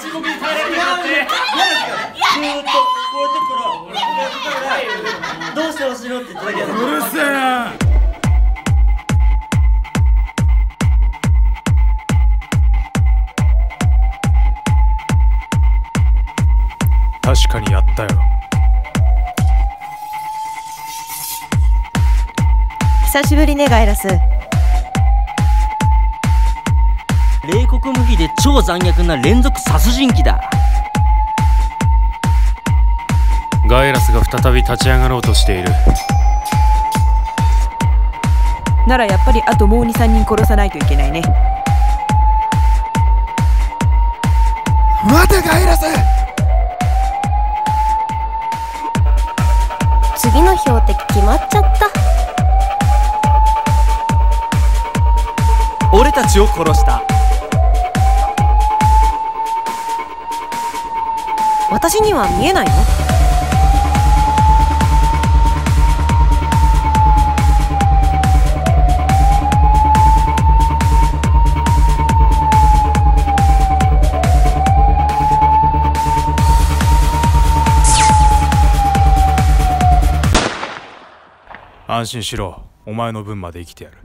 地獄に耐えられなくて嫌ですよねずっとこういうところこうやってからどうしてほしいのって言っただけですうるせえ確かにやったよ。久しぶりねガイラス。冷酷無比で超残虐な連続殺人鬼だ。ガイラスが再び立ち上がろうとしている。ならやっぱりあともう23人殺さないといけないね。待てガイラス！次の標的決まっちゃった。俺たちを殺した私には見えないの？安心しろ。お前の分まで生きてやる。